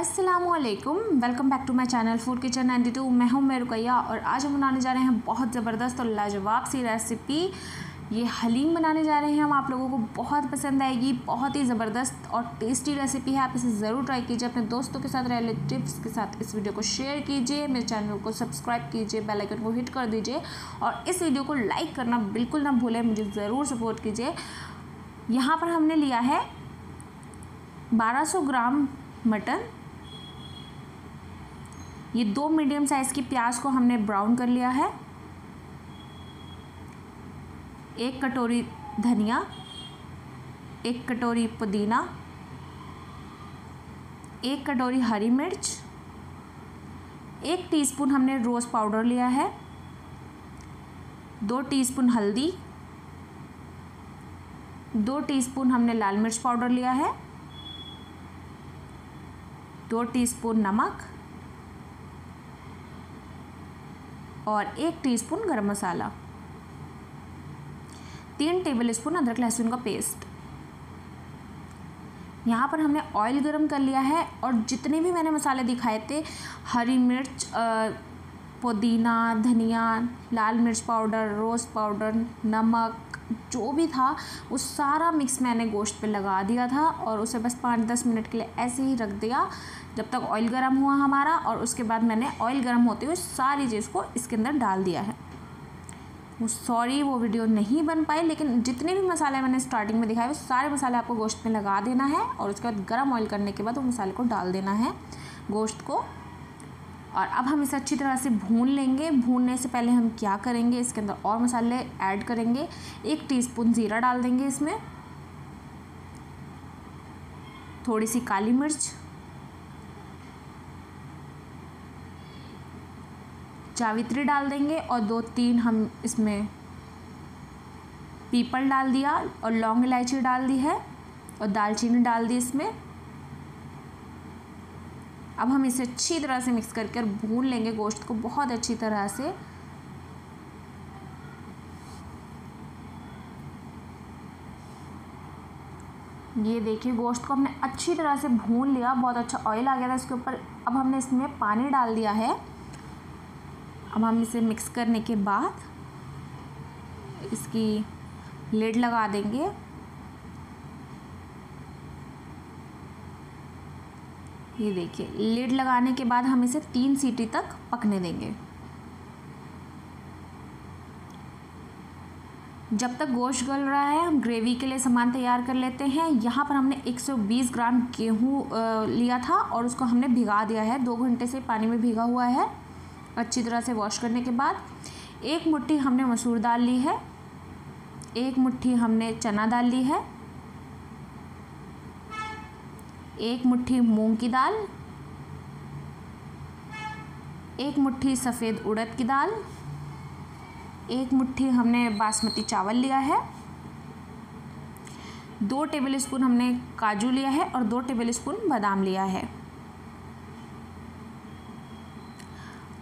असलकुम welcome back to my channel food kitchen ninety two. मैं हूँ मैं रुकैया और आज हम बनाने जा रहे हैं बहुत ज़बरदस्त और लाजवाब सी रेसिपी ये हलीम बनाने जा रहे हैं हम, आप लोगों को बहुत पसंद आएगी, बहुत ही ज़बरदस्त और टेस्टी रेसिपी है, आप इसे ज़रूर ट्राई कीजिए, अपने दोस्तों के साथ रिलेटिव्स के साथ इस वीडियो को शेयर कीजिए, मेरे चैनल को सब्सक्राइब कीजिए बेल आइकन को हिट कर दीजिए और इस वीडियो को लाइक करना बिल्कुल ना भूलें, मुझे ज़रूर सपोर्ट कीजिए। यहाँ पर हमने लिया है 1200 ग्राम मटन ये दो मीडियम साइज़ की प्याज को हमने ब्राउन कर लिया है। एक कटोरी धनिया, एक कटोरी पुदीना, एक कटोरी हरी मिर्च, एक टीस्पून हमने रोज़ पाउडर लिया है, दो टीस्पून हल्दी, दो टीस्पून हमने लाल मिर्च पाउडर लिया है, दो टीस्पून नमक और एक टीस्पून गरम मसाला, तीन टेबल स्पून अदरक लहसुन का पेस्ट यहाँ पर हमने ऑयल गरम कर लिया है और जितने भी मैंने मसाले दिखाए थे, हरी मिर्च पुदीना, धनिया, लाल मिर्च पाउडर, रोज़ पाउडर, नमक जो भी था, वो सारा मिक्स मैंने गोश्त पे लगा दिया था और उसे बस पाँच दस मिनट के लिए ऐसे ही रख दिया जब तक ऑयल गर्म हुआ हमारा और उसके बाद मैंने ऑयल गर्म होते हुए सारी चीज़ को इसके अंदर डाल दिया है। वो सॉरी वो वीडियो नहीं बन पाई, लेकिन जितने भी मसाले मैंने स्टार्टिंग में दिखाए, वो सारे मसाले आपको गोश्त में लगा देना है और उसके बाद गर्म ऑयल करने के बाद वो मसाले को डाल देना है, गोश्त को। और अब हम इसे अच्छी तरह से भून लेंगे। भूनने से पहले हम क्या करेंगे, इसके अंदर और मसाले ऐड करेंगे। एक टीस्पून ज़ीरा डाल देंगे इसमें। थोड़ी सी काली मिर्च। जावित्री डाल देंगे और दो तीन हम इसमें पीपल डाल दिया और लौंग इलायची डाल दी है और दालचीनी डाल दी इसमें। अब हम इसे अच्छी तरह से मिक्स करके भून लेंगे गोश्त को बहुत अच्छी तरह से। ये देखिए, गोश्त को हमने अच्छी तरह से भून लिया, बहुत अच्छा ऑयल आ गया था इसके ऊपर। अब हमने इसमें पानी डाल दिया है। अब हम इसे मिक्स करने के बाद इसकी लेड लगा देंगे। ये देखिए लेड लगाने के बाद हम इसे तीन सीटी तक पकने देंगे। जब तक गोश्त गल रहा है, हम ग्रेवी के लिए सामान तैयार कर लेते हैं। यहाँ पर हमने 120 ग्राम गेहूँ लिया था और उसको हमने भिगा दिया है। दो घंटे से पानी में भिगा हुआ है, अच्छी तरह से वॉश करने के बाद। एक मुट्ठी हमने मसूर दाल ली है, एक मुट्ठी हमने चना दाल ली है एक मुट्ठी मूंग की दाल, एक मुट्ठी सफ़ेद उड़द की दाल, एक मुट्ठी हमने बासमती चावल लिया है, दो टेबल स्पून हमने काजू लिया है और दो टेबल स्पून बादाम लिया है।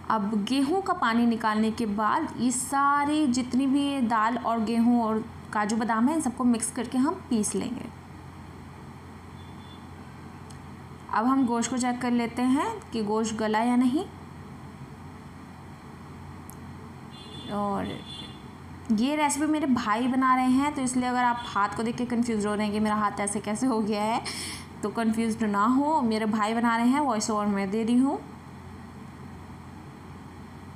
अब गेहूँ का पानी निकालने के बाद ये सारी जितनी भी दाल और गेहूँ और काजू बादाम है इन सबको मिक्स करके हम पीस लेंगे। अब हम गोश्त को चेक कर लेते हैं कि गोश्त गला या नहीं। और ये रेसिपी मेरे भाई बना रहे हैं तो इसलिए अगर आप हाथ को देख के कन्फ्यूज़ हो रहे हैं कि मेरा हाथ ऐसे कैसे हो गया है तो कन्फ्यूज़ ना हो। मेरे भाई बना रहे हैं वॉइस ओवर मैं दे रही हूँ।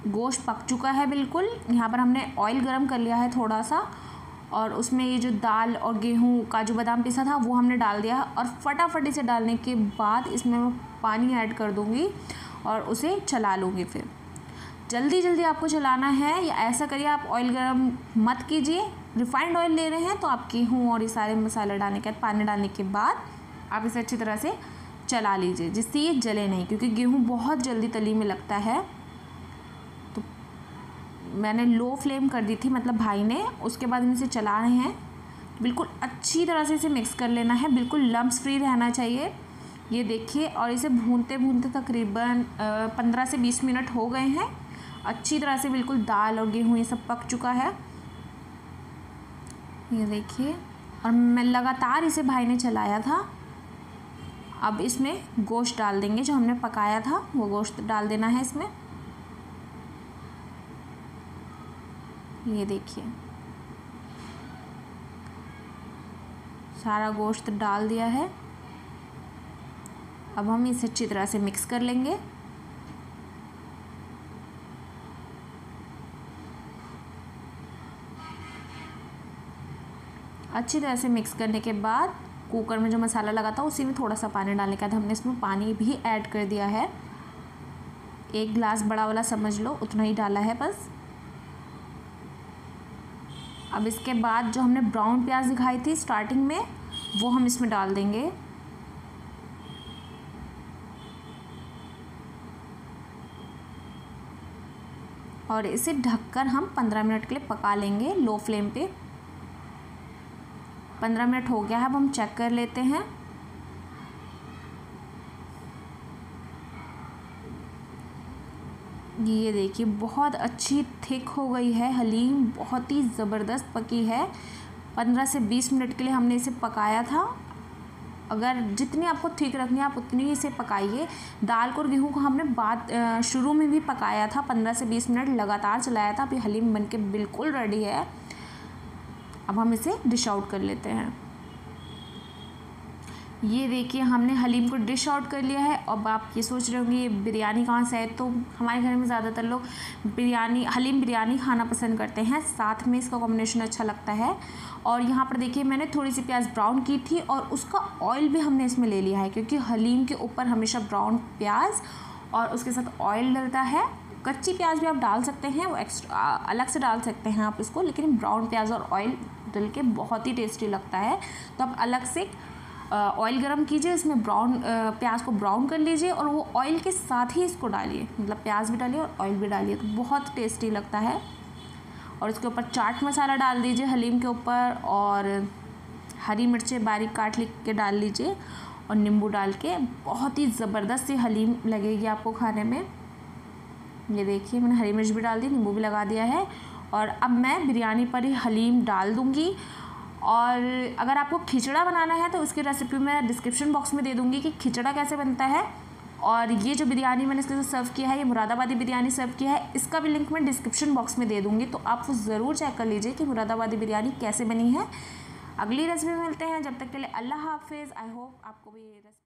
गोश्त पक चुका है बिल्कुल। यहाँ पर हमने ऑयल गरम कर लिया है थोड़ा सा। और उसमें ये जो दाल और गेहूँ, काजू बादाम पिसा था, वो हमने डाल दिया और फटाफट इसे डालने के बाद इसमें मैं पानी ऐड कर दूँगी और उसे चला लूँगी फिर। जल्दी जल्दी आपको चलाना है या ऐसा करिए, आप ऑयल गर्म मत कीजिए। रिफाइंड ऑयल ले रहे हैं तो आप गेहूँ और ये सारे मसाले डालने के बाद, पानी डालने के बाद आप इसे अच्छी तरह से चला लीजिए, जिससे ये जले नहीं, क्योंकि गेहूँ बहुत जल्दी तली में लगता है। मैंने लो फ्लेम कर दी थी मतलब भाई ने। उसके बाद हम इसे चला रहे हैं। बिल्कुल अच्छी तरह से इसे मिक्स कर लेना है। बिल्कुल लम्ब्स फ्री रहना चाहिए। ये देखिए, और इसे भूनते भूनते तकरीबन पंद्रह से बीस मिनट हो गए हैं। अच्छी तरह से बिल्कुल दाल और गेहूँ ये सब पक चुका है। ये देखिए, और मैं लगातार इसे भाई ने चलाया था। अब इसमें गोश्त डाल देंगे। जो हमने पकाया था, वो गोश्त डाल देना है इसमें। ये देखिए। सारा गोश्त डाल दिया है। अब हम इसे अच्छी तरह से मिक्स कर लेंगे। अच्छी तरह से मिक्स करने के बाद कुकर में जो मसाला लगा था, उसी में थोड़ा सा पानी डालने का था हमने इसमें पानी भी ऐड कर दिया है। एक गिलास बड़ा वाला समझ लो, उतना ही डाला है बस। अब इसके बाद जो हमने ब्राउन प्याज दिखाई थी स्टार्टिंग में, वो हम इसमें डाल देंगे। और इसे ढककर हम पंद्रह मिनट के लिए पका लेंगे लो फ्लेम पे। पंद्रह मिनट हो गया है, अब हम चेक कर लेते हैं। ये देखिए, बहुत अच्छी थिक हो गई है, हलीम बहुत ही ज़बरदस्त पकी है। पंद्रह से बीस मिनट के लिए हमने इसे पकाया था। अगर जितनी आपको थिक रखनी है, आप उतनी ही इसे पकाइए। दाल को और गेहूँ को हमने बाद शुरू में भी पकाया था, पंद्रह से बीस मिनट लगातार चलाया था। अभी हलीम बन के बिल्कुल रेडी है। अब हम इसे डिश आउट कर लेते हैं। ये देखिए, हमने हलीम को डिश आउट कर लिया है। अब आप ये सोच रहे होंगे, ये बिरयानी कहाँ से है तो हमारे घर में ज़्यादातर लोग बिरयानी, हलीम बिरयानी खाना पसंद करते हैं। साथ में इसका कॉम्बिनेशन अच्छा लगता है। और यहाँ पर देखिए, मैंने थोड़ी सी प्याज ब्राउन की थी और उसका ऑयल भी हमने इसमें ले लिया है, क्योंकि हलीम के ऊपर हमेशा ब्राउन प्याज और उसके साथ ऑयल डलता है। कच्ची प्याज भी आप डाल सकते हैं, वो एक्स्ट्रा अलग से डाल सकते हैं आप इसको, लेकिन ब्राउन प्याज और ऑयल डल के बहुत ही टेस्टी लगता है। तो आप अलग से ऑयल गरम कीजिए, इसमें ब्राउन प्याज को ब्राउन कर लीजिए और वो ऑयल के साथ ही इसको डालिए। मतलब प्याज भी डालिए और ऑयल भी डालिए तो बहुत टेस्टी लगता है। और इसके ऊपर चाट मसाला डाल दीजिए हलीम के ऊपर और हरी मिर्चें बारीक काट लिख के डाल लीजिए और नींबू डाल के। बहुत ही ज़बरदस्त सी हलीम लगेगी आपको खाने में। ये देखिए, मैंने हरी मिर्च भी डाल दी, नींबू भी लगा दिया है। और अब मैं बिरयानी पर ही हलीम डाल दूँगी। और अगर आपको खिचड़ा बनाना है तो उसकी रेसिपी मैं डिस्क्रिप्शन बॉक्स में दे दूँगी कि खिचड़ा कैसे बनता है। और ये जो बिरयानी मैंने इसके साथ सर्व किया है, ये मुरादाबादी बिरयानी सर्व किया है, इसका भी लिंक मैं डिस्क्रिप्शन बॉक्स में दे दूँगी। तो आप वो ज़रूर चेक कर लीजिए कि मुरादाबादी बिरयानी कैसे बनी है। अगली रेसिपी में मिलते हैं। जब तक के लिए अल्लाह हाफिज़। आई होप आपको भी ये रेसिपी